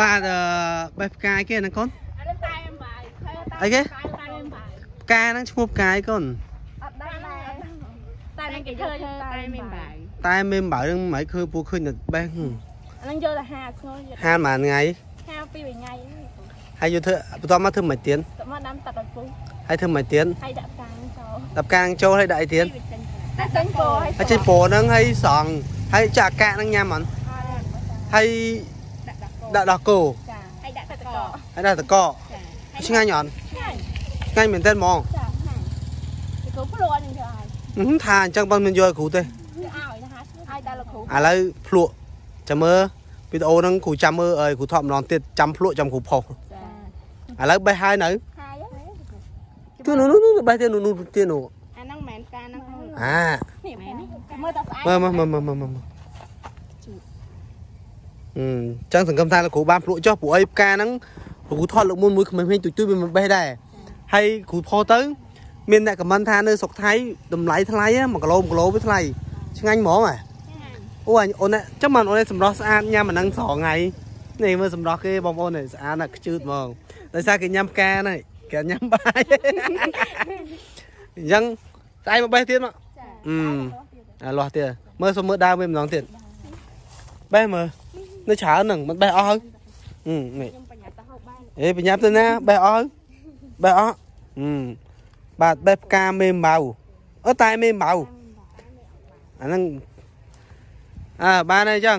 បាទអឺបេះផ្កាយគេហ្នឹងកូនអានេះតែអំបាយអីគេតែតែអំបាយផ្កាហ្នឹងឈ្មោះផ្កាយកូនអត់ដឹងដែរតែនឹងគេធ្វើតែមិនបាយតែមេបើហ្នឹងមិនឃើញពូឃើញតែបេះហឹមអានឹងយកទៅហាស្ងោយកហានមួយថ្ងៃហាពីរថ្ងៃហើយយកធ្វើបន្ទាប់មកធ្វើមិនទៀនទៅមកដាំទឹកឲ្យពុះហើយធ្វើមិនទៀនហើយដាក់កាំងចូលដល់ផ្កាចូលហើយដាក់អីទៀតដាក់ចេញពោឲ្យហើយចេញពោហ្នឹងហើយស្រង់ហើយចាក់អាកាហ្នឹងញ៉ាំអត់ហើយ ដាក់ដាក់គោដាក់ដល់គោចាហើយដាក់ទឹកកកហើយដាក់តកកចាឆ្ងាញ់អត់ឆ្ងាញ់ឆ្ងាញ់មែនតើហ្មងចាឆ្ងាញ់ពីគ្រូភ្លក់នឹងយកឲ្យហឹមថាអញ្ចឹងបងមិនយកឲ្យគ្រូទេយកឲ្យទៅហាឲ្យដល់លោកគ្រូឥឡូវភ្លក់ចាំមើលវីដេអូហ្នឹងគ្រូចាំមើលអើយគ្រូថតម្ដងទៀតចាំភ្លក់ចាំគ្រូផុសចាឥឡូវបេះហើយនៅហើយ tu nu nu nu bay tu nu nu tu nu អាហ្នឹងមិនមែនផ្កាហ្នឹងហ្នឹង à នេះមែនមើលតែស្អាត mơ mơ mơ mơ mơ mơ អឺចឹងសង្ឃឹមថាលោកគ្រូបានភ្លក់ចុះព្រោះអីផ្កាហ្នឹងលោកគ្រូថតលើកមុនមួយក្មេងៗទុយទុយវាមិនបេះដែរហើយគ្រូផុសទៅមានអ្នកខមមិនថានៅស្រុកថៃតម្លៃថ្លៃ1គីឡូ1គីឡូវាថ្លៃឆ្ងាញ់ហ្មងហ៎អូអញអូនណាចាំមិនអូនសម្រស់ស្អាតញ៉ាំអាហ្នឹងស្រថ្ងៃនេះមើលសម្រស់គេបងប្អូននេះស្អាតណាស់ខ្ជឺតហ្មងដោយសារគេញ៉ាំផ្កាហ្នឹងគេញ៉ាំបាយអញ្ចឹងស្អែកមកបេះទៀតមកចាអឺអាលាស់ទៀតមើលសុំមើលដើមវាម្ដងទៀតបេះមើល នៅច្រើនហ្នឹងមិនបេះអស់ហើយអឺនេះខ្ញុំបញ្ញាទៅហូបបានអេបញ្ញាប់ទៅណាបេះអស់ហើយបេះអស់អឺបាទបេះផ្កាមេម៉ៅអឺតែមេម៉ៅអាហ្នឹងអើបានហើយអញ្ចឹង